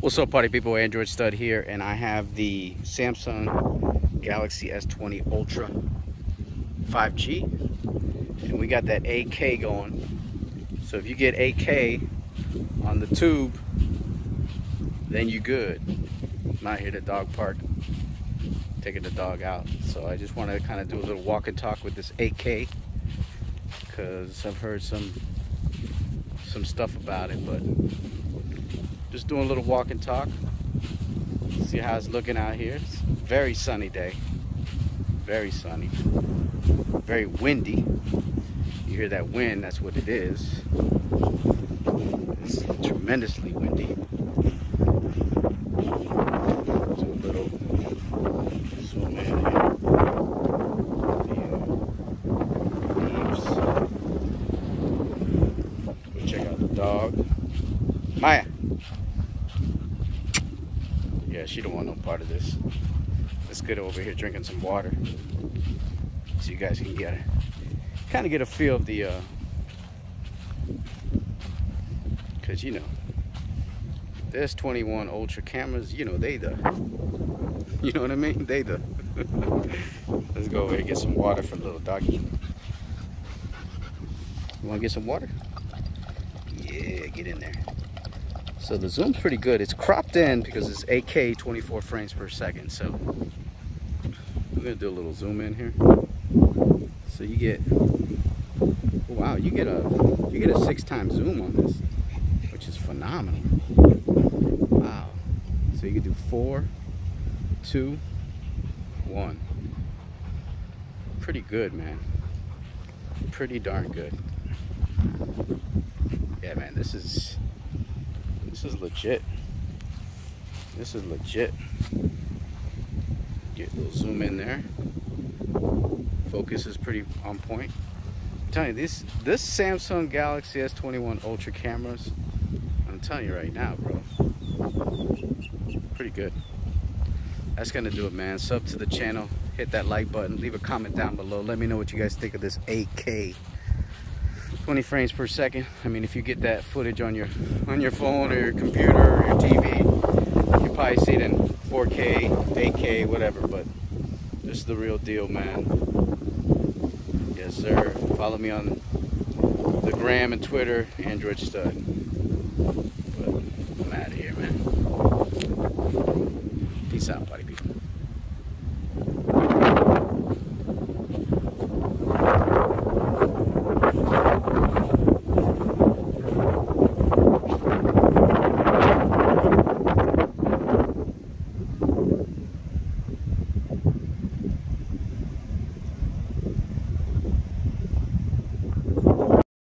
What's up party people, Android Stud here and I have the Samsung Galaxy S20 Ultra 5G and we got that 8K going. So if you get 8K on the tube, then you good. I'm not here to dog park, taking the dog out. So I just want to kind of do a little walk and talk with this 8K because I've heard some some stuff about it, but just doing a little walk and talk. See how it's looking out here. It's very sunny day. Very sunny. Very windy. You hear that wind, that's what it is. It's tremendously windy. Do a little zoom in here. The leaves. Go check out the dog. Maya. She don't want no part of this. Let's get over here drinking some water. So you guys can get kind of get a feel of the uh cause you know there's 21 ultra cameras, you know, they the you know what I mean? They the let's go over here and get some water for little doggy. You wanna get some water? Yeah, get in there. So the zoom's pretty good. It's cropped in because it's 8K 24 frames per second. So I'm gonna do a little zoom in here. So you get, wow, you get a you get a six times zoom on this, which is phenomenal. Wow. So you can do four, two, one. Pretty good, man. Pretty darn good. Yeah, man, this is is legit. This is legit. Get a little zoom in there. Focus is pretty on point. I'm telling you, this this Samsung Galaxy S21 Ultra cameras, I'm telling you right now, bro. Pretty good. That's gonna do it, man. Sub to the channel, hit that like button, leave a comment down below. Let me know what you guys think of this 8K 20 frames per second. I mean, if you get that footage on your on your phone or your computer or your TV, you probably see it in 4K, 8K, whatever. But this is the real deal, man. Yes, sir. Follow me on the gram and Twitter, Android Stud. But I'm out of here, man. Peace out, buddy people.